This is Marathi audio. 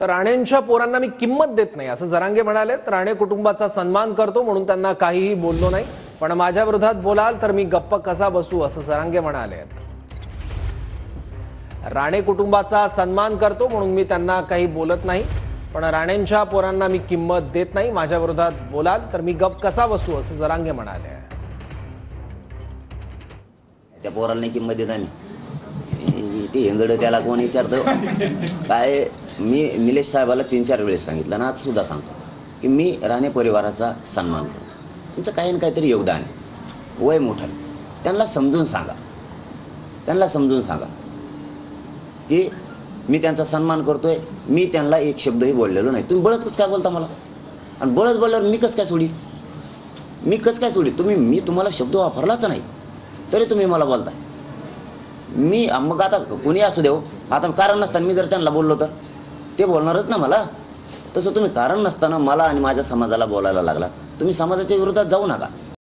तर राणेंच्या पोरांना मी किंमत देत नाही. असं जरांगे म्हणाले राणे कुटुंबाचा सन्मान करतो म्हणून त्यांना काहीही बोललो नाही. पण माझ्या विरोधात बोलाल तर मी गप्प कसा बसू असं जरांगे म्हणाले. राणे कुटुंबाचा सन्मान करतो म्हणून मी त्यांना काही बोलत नाही. पण राणेंच्या पोरांना मी किंमत देत नाही. माझ्या विरोधात बोलाल तर मी गप कसा बसू असं जरांगे म्हणाले. त्या पोराला नाही किंमत देत आम्ही. ते हिंगड त्याला कोण विचारतं? काय मी निलेश साहेबाला तीन चार वेळेस सांगितलं आणि आज सुद्धा सांगतो की मी राणे परिवाराचा सन्मान करतो. तुमचं काही ना काहीतरी योगदान आहे. वय मोठं आहे. त्यांना समजून सांगा. त्यांना समजून सांगा की मी त्यांचा सन्मान करतोय. मी त्यांना एक शब्दही बोललेलो नाही. तुम्ही बळच कसं काय बोलता मला? आणि बळच बोलल्यावर मी कसं काय सोडी? मी कसं काय सोडी? तुम्ही मी तुम्हाला शब्द वापरलाच नाही. तरी तुम्ही मला बोलताय. मी मग आता कोणी असू देऊ? आता कारण नसताना मी जर त्यांना बोललो तर? ते बोलणारच ना मला. तसं तुम्ही कारण नसताना मला आणि माझ्या समाजाला बोलायला लागला. तुम्ही समाजाच्या विरोधात जाऊ नका.